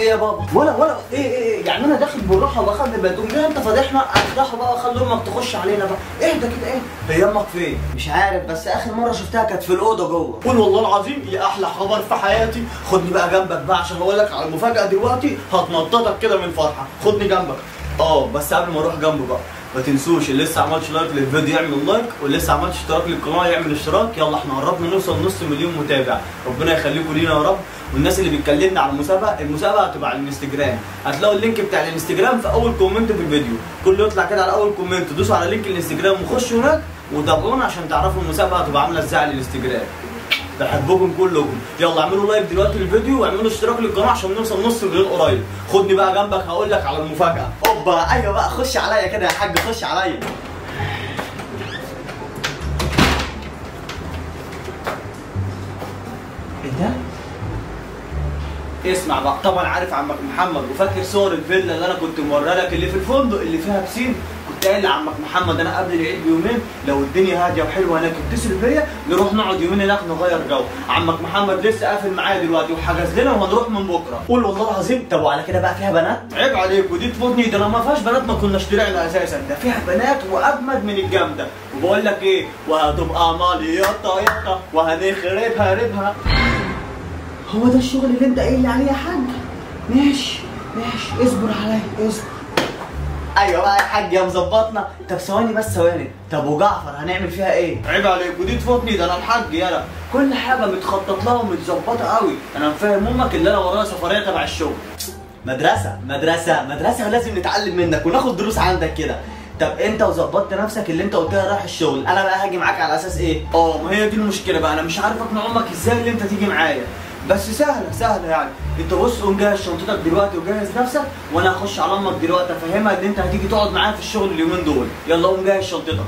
إيه يا بابا؟ ولا ولا إيه إيه, إيه؟ يعني أنا داخل بالراحة بالي تقوم جاي أنت فاضحنا افتحه بقى خلي أمك تخش علينا بقى. اهدى كده؟ إيه؟ هي أمك فين؟ مش عارف بس آخر مرة شفتها كانت في الأوضة جوه. قول والله العظيم يا أحلى خبر في حياتي. خدني بقى جنبك بقى عشان أقول لك على المفاجأة دلوقتي. هتنططك كده من الفرحة. خدني جنبك. آه بس قبل ما أروح جنبه بقى. ما تنسوش اللي لسه عملش like للفيديو يعمل like واللي لسه عملش اشتراك للقناه يعمل اشتراك. يلا إحنا قربنا نوصل نص مليون متابع. ربنا يخليكم لينا يا رب. والناس اللي بتكلمنا على المسابقة المسابقة هتبقى على الانستجرام. هتلاقوا ال link بتاع الانستجرام في أول comment في الفيديو. كله يطلع كده على أول comment دوسوا على link الانستجرام وخشوا هناك وتابعونا عشان تعرفوا المسابقة هتبقى عاملة إزاي على الانستجرام. بحبكم كلكم. يلا اعملوا like دلوقتي للفيديو واعملوا اشتراك للقناة عشان نوصل نص مليون قريب. خدني بقى جنبك هقول لك على المفاجأة. اوبا أيوه بقى خش عليا كده يا حاج خش عليا. ده؟ اسمع بقى. طبعا عارف عمك محمد وفاكر صور الفيلا اللي أنا كنت موريها لك اللي في الفندق اللي فيها بسين؟ قايل لعمك محمد أنا قبل العيد بيومين لو الدنيا هادية وحلوة هناك اتصل بيا نروح نقعد يومين هناك نغير جو. عمك محمد لسه قافل معايا دلوقتي وحجز لنا وهنروح من بكرة. قول والله العظيم طب وعلى كده بقى فيها بنات؟ عيب عليك ودي تفوتني ده لو ما فيهاش بنات ما كناش طلعنا أساسا. ده فيها بنات وأجمد من الجامدة. وبقول لك إيه وهتبقى مالي يطا يطا وهنخربها ربها هو ده الشغل اللي أنت قايل لي عليه يا حاج؟ ماشي ماشي اصبر عليا اصبر. أيوه. بقى يا حاج يا مظبطنا طب ثواني بس ثواني. طب وجعفر هنعمل فيها إيه؟ عيب عليك ودي تفوتني ده أنا الحاج يالا كل حاجة متخطط لها ومتظبطة قوي. أنا مفهم أمك اللي أنا ورايا سفرية تبع الشغل. مدرسة مدرسة مدرسة لازم نتعلم منك وناخد دروس عندك كده. طب أنت وظبطت نفسك اللي أنت قلت لي رايح الشغل أنا بقى هاجي معاك على أساس إيه؟ آه ما هي دي المشكلة بقى. أنا مش عارف أقنع أمك إزاي اللي أنت تيجي معايا. بس سهلة سهلة يعني. بص قوم جهز شنطتك دلوقتي وجهز نفسك وأنا هخش على أمك دلوقتي افهمها ان انت هتيجي تقعد معايا في الشغل اليومين دول. يلا قوم جهز شنطتك.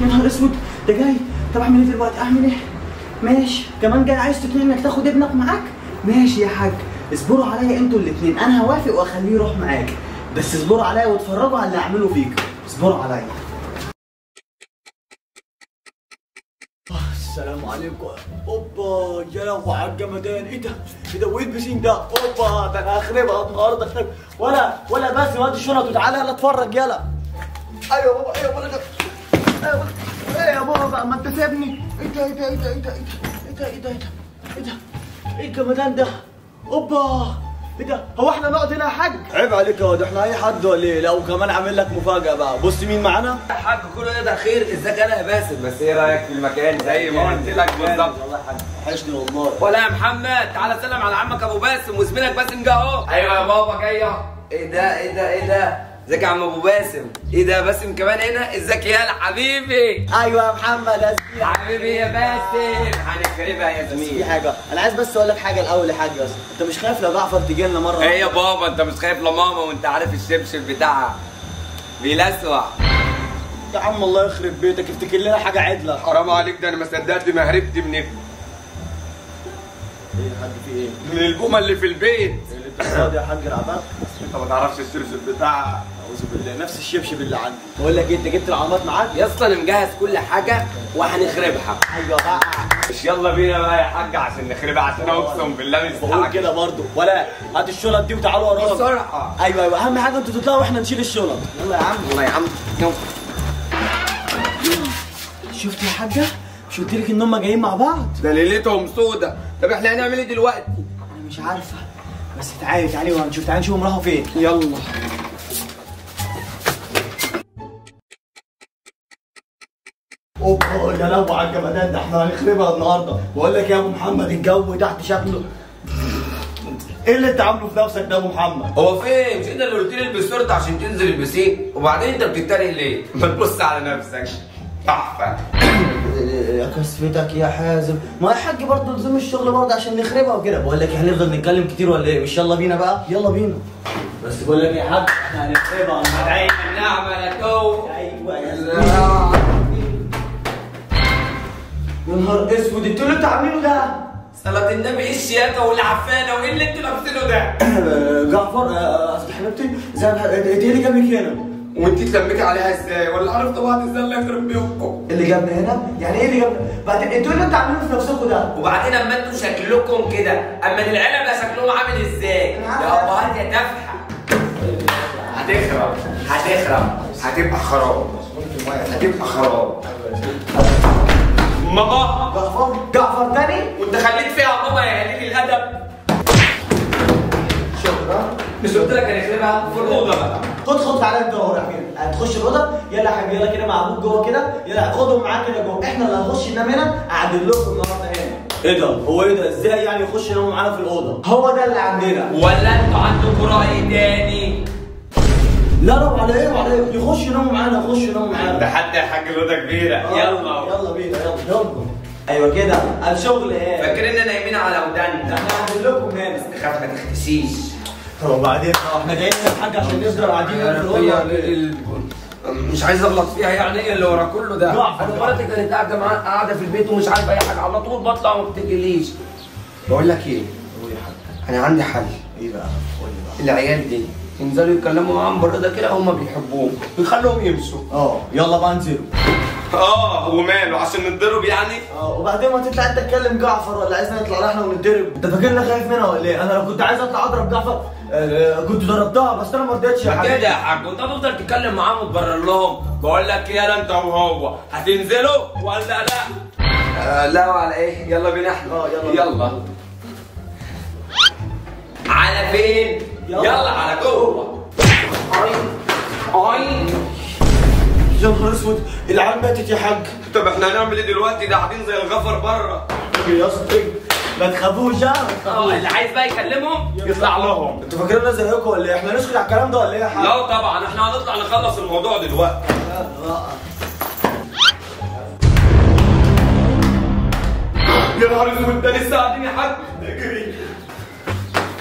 يا نهار أسود ده جاي. طب أعمل إيه دلوقتي؟ أعمل إيه؟ ماشي. كمان جاي عايز تقنعني إنك تاخد ابنك معاك؟ ماشي يا حاج. اصبروا عليا أنتوا الاثنين أنا هوافق وأخليه يروح معاك. بس اصبروا عليا واتفرجوا على اللي هعمله فيك. اصبروا عليا. السلام عليكم. أوبا يا لهوي على الجمدان. إيه ده؟ إيه ده؟ وايه البسين ده؟ أوبا ده أنا هخربها النهارده. طيب، اخرب ولا ولا بس واد الشنط وتعالى يلا اتفرج يلا. أيوه بابا أيوه ولا ده أيوه إيه يا بابا. أيوة بقى أيوة ما أنت سابني إيه, إيه ده إيه ده إيه ده إيه ده إيه ده إيه ده إيه ده؟ إيه الجمدان ده؟ أوبا. إيه ده؟ هو إحنا نقعد هنا يا حاج؟ عيب عليك يا واد إحنا أي حد ولا إيه؟ لا وكمان عامل لك مفاجأة بقى، بص مين معانا؟ حاج كله إيه ده خير ازيك أنا يا باسم بس إيه رأيك في المكان؟ زي ما قلت لك بالظبط. والله يا حاج وحشني والله. ولا يا محمد تعالى سلم على عمك أبو باسم وزميلك باسم جه اهو أيوه يا بابا جاي إيه ده؟ إيه ده؟ إيه ده؟ ازيك يا عم ابو باسم؟ إيه ده باسم كمان هنا؟ ازيك يا حبيبي؟ أيوه يا محمد يا زميلي حبيبي يا باسم. هنخربها يا بس في زميلي حاجة أنا عايز بس أقول لك حاجة الأول يا حاج بس. أنت مش خايف لو جعفر تيجي لنا مرة؟ إيه يا بابا أنت مش خايف لماما وأنت عارف الشبشب بتاعها؟ بيلسوع. يا عم الله يخرب بيتك افتكر لنا حاجة عدلة. حرام عليك ده أنا ما صدقت ما هربت من ابني. إيه يا حاج في إيه؟ من البومة اللي في البيت. إيه اللي أنت فاضي يا حاج رعبك؟ أنت ما تعرفش الشبشب بتاعها. بالله نفس الشبشب اللي عندي بقول لك إيه أنت جبت العلامات معاك؟ يا اسطى أنا مجهز كل حاجة وهنخربها. أيوه بقى. مش يلا بينا بقى يا حاج عشان نخربها عشان أقسم بالله بقول مستعجل كده برضه. ولا هات الشنط دي وتعالوا ورانا. بسرعة. أيوه أيوه. أهم حاجة أنتوا تطلعوا وإحنا نشيل الشنط. يلا يا عم. يلا يا عم. يلا. شفت يا حاجة؟ مش قلت لك إن هم جايين مع بعض؟ ده ليلتهم سودة. طب إحنا هنعمل إيه دلوقتي؟ أنا مش عارفة. بس تعالي تعالي وهنشوف. تعالي نشوفهم راحوا فين. يلا. لهوي على الجمدان ده إحنا هنخربها النهارده. بقول لك يا أبو محمد الجو تحت شكله. إيه اللي أنت عامله في نفسك ده يا أبو محمد؟ هو فين؟ مش أنت اللي قلت لي البس شورت عشان تنزل البسين وبعدين أنت بتتريق ليه؟ ما تبص على نفسك. تحفة. يا كسفتك يا حازم. ما يا حاج برضه لزوم الشغل برضه عشان نخربها وكده. بقول لك هنفضل نتكلم كتير ولا إيه؟ مش يلا بينا بقى. يلا بينا. بس بقول لك يا حاج إحنا هنخربها. النعمه لكو أيوه يا زلمه يا نهار أسود أنتوا اللي أنتوا عاملينه ده؟ صلاة النبي إيه الشياكة والعفانة وإيه اللي أنتوا لابسينه ده؟ جعفر آه، قصدي حبيبتي زي انت إيه اللي جابك هنا؟ وانت اتلميتي عليها إزاي؟ ولا عرفت بعض إزاي الله يخرب بيومكم اللي جابنا هنا؟ يعني إيه اللي جابنا بعدين إنتوا اللي بتعملوه في نفسكم ده؟ وبعدين أما أنتوا شكلكم كده أما العيله بقى شكلهم عامل إزاي؟ عارف. يا ابهات يا تفحة. هتخرب هتخرب هتبقى خراب. هتبقى خراب. ماما جعفر جعفر تاني؟ وانت خليت فيها ماما يا قليل الأدب. شكرا. مش قلت لك هنخربها في الأوضة بقى. خد خد تعالى انت رايح فين هتخش الأوضة؟ يلا يا حبيبي يلا كده مع أبوك جوه كده. يلا خدهم معاك كده جوه. إحنا اللي هنخش ننام هنا اعدل لكم النهارده هنا. إيه ده؟ هو إيه ده؟ إزاي يعني يخش يناموا معانا في الأوضة؟ هو ده اللي عندنا. ولا أنتوا عندكم رأي تاني؟ لا لا وعلى إيه وعلى إيه؟ يخش يناموا معانا يخش يناموا معانا. حتى يا حاج الاوضه كبيرة. آه، يلا. بينا يلا. يلا. أيوه كده. الشغل إيه فاكرين نايمين على ده ودنا إحنا هنعمل لكم هنا. خاف ما تختشيش وبعدين؟ آه إحنا جايين نضحك عشان نفضل قاعدين هنا في الأوضة. مش عايز أغلط فيها يعني اللي ورا كله ده. أنا مراتي كانت قاعدة معايا قاعدة في البيت ومش عارفه أي حاجة. على طول بطلع وما بتجيليش. بقول لك إيه؟ أنا عندي حل. إيه بقى؟ قول لي بقى. العيال دي ينزلوا يتكلموا معاهم ده كده هم بيحبوهم بيخلوهم يمشوا. آه يلا بقى انزلوا. آه وماله عشان نتضرب يعني؟ آه وبعدين ما تطلع انت تكلم جعفر ولا عايزنا نطلع إحنا ونتضرب. انت فاكرني خايف منها ولا إيه؟ أنا لو كنت عايز اطلع اضرب جعفر آه، كنت ضربتها بس أنا ما رضيتش يا كده حبيبي. يا حاج وانت هتفضل تتكلم معاهم وتبرر لهم. بقول لك إيه يلا انت وهو. هتنزلوا ولا لا؟ آه لا وعلى إيه؟ يلا بينا إحنا. آه، يلا. يلا. على فين؟ يلا. يلا, على جوه اي اي يا نهار أسود العيال ماتت يا حاج. طب إحنا هنعمل إيه دلوقتي؟ ده قاعدين زي الغفر بره يا اسطى ما تخافوش آه اللي عايز بقى يكلمهم يطلع لهم. أنتوا فاكريننا زيكم ولا إيه؟ إحنا نسكت على الكلام ده ولا إيه يا حاج؟ لا طبعا إحنا هنطلع نخلص الموضوع دلوقتي. يا نهار أسود ده لسه قاعدين يا حاج. اجري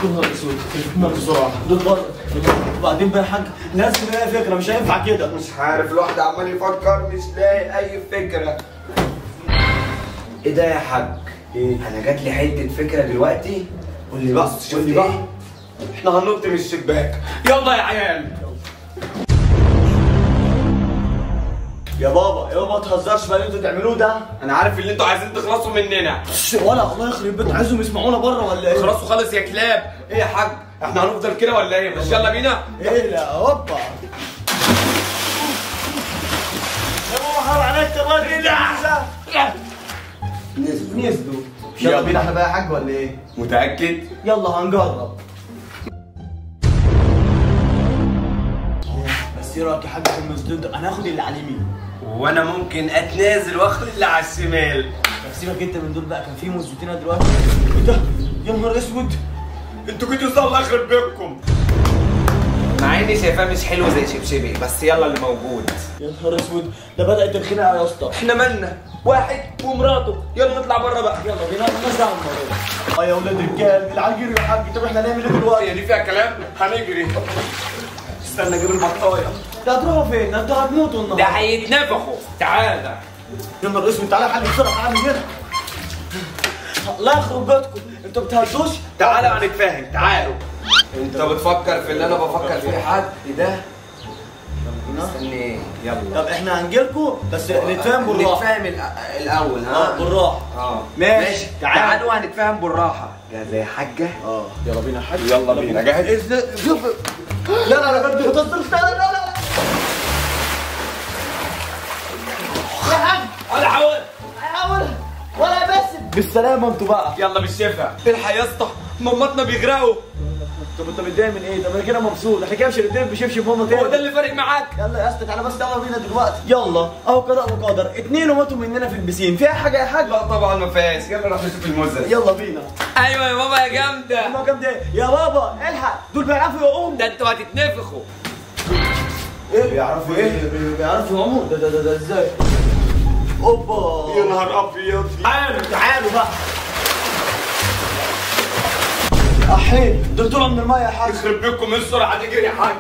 يا نهار اسود ما بسرعة دول وبعدين بقى يا حاج لازم نلاقي فكرة مش هينفع كده. مش عارف الواحد عمال يفكر مش لاقي أي فكرة. إيه ده يا حاج؟ إيه أنا جات لي حتة فكرة دلوقتي قول لي بقى بص قول لي بقى. إيه؟ إحنا هننط من الشباك. يلا يا عيال. يا بابا يا بابا ما تهزرش بقى اللي أنتوا تعملوه ده. أنا عارف اللي أنتوا عايزين تخلصوا مننا. ولا الله يخرب بيت عايزهم يسمعونا بره ولا إيه؟ خلصوا خالص يا كلاب. إيه يا حاج إحنا هنفضل كده ولا إيه؟ مش يلا بينا. إيه لا هوبا. يا بابا حرام عليك كمان إيه ده نزلوا نزلوا. يلا. بينا إحنا بقى يا حاج ولا إيه؟ متأكد؟ يلا هنجرب. رايك يا حاج المسدود أنا هاخد اللي على اليمين. وأنا ممكن أتنازل واخد اللي على الشمال. طب سيبك أنت من دول بقى كان في مسدودين دلوقتي. إيه ده؟ يا نهار أسود! أنتوا كنتوا الله يخرب بيتكم. مع إني شايفاه مش حلو زي شبشبي بس يلا اللي موجود. يا نهار أسود! ده بدأت الخناقة يا أسطى. إحنا مالنا؟ واحد ومراته. يلا نطلع بره بقى. يلا بينا. بالموضوع ده. آه يا ولاد الكلب جريوا يا حاج. طب إحنا هنعمل إيه دلوقتي؟ دي فيها كلام؟ هنجري. استنى أجيب البطايه ده هتروحوا فين؟ ده أنتوا هتموتوا ده النهارده هيتنفخوا تعالى يا نهار اسود تعالى يا حاج بسرعة تعالى من هنا. الله يخرب بيتكم. أنتوا بتهزوش؟ تعالى هنتفاهم تعالوا. انت بتفكر في اللي أنا بفكر فيه؟ حد؟ إيه ده؟ استني إيه يلا. طب إحنا هنجيلكوا بس نتفاهم بالراحة. نتفاهم الأول آه ها بالراحة. آه. ماشي، تعال. تعالوا هنتفاهم بالراحة. جاهزه يا حاجة آه. يلا بينا يا حاج. يلا بينا. جاهز لا لا لا بدي لا لا لا لا. يا حاج أنا حاول. حاول. ولا بس بالسلامة أنتوا بقى. يلا بالشفا. الحق يا اسطى مامتنا بيغرقوا. طب انت متضايق من إيه؟ طب أنا كده مبسوط. إحنا كده مش هنتضرب بشبشب ماما هو ده تاني اللي فارق معاك. يلا يا اسطى تعالى بس يلا بينا دلوقتي. يلا أهو قضاء وقدر اتنين وماتوا مننا في البسين. فيها حاجة؟ يا حاج لا طبعا ما فيهاش. يلا نروح نشوف المزه يلا بينا. أيوه يا بابا يا جامدة. هما كام دقيقة يا بابا الحق. دول بيعرفوا يقوموا. ده أنتوا هتتنفخوا. إيه؟ بيعرفوا إيه؟ بي- بيعرفوا يقوموا. ده ده, ده إزاي؟ أوبا. يا نهار أبيض. تعالوا تعالوا بقى. احيه دول طلعوا من الميه يا حاج. يخرب بيكم السرعة دي جري يا حاج.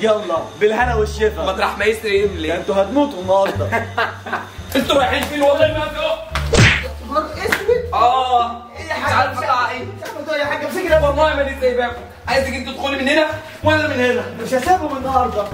يلا بالهنا والشفا. مطرح ما يسري يملي. أنتوا هتموتوا النهارده. أنتوا رايحين فين والله ما نهار اسود آه. إيه يا مش حاج عارف اطلع إيه مش عارف يا حاج امسكي والله ما سايباكم. عايزك انت تدخلي من هنا ولا من هنا. مش هسيبهم النهارده.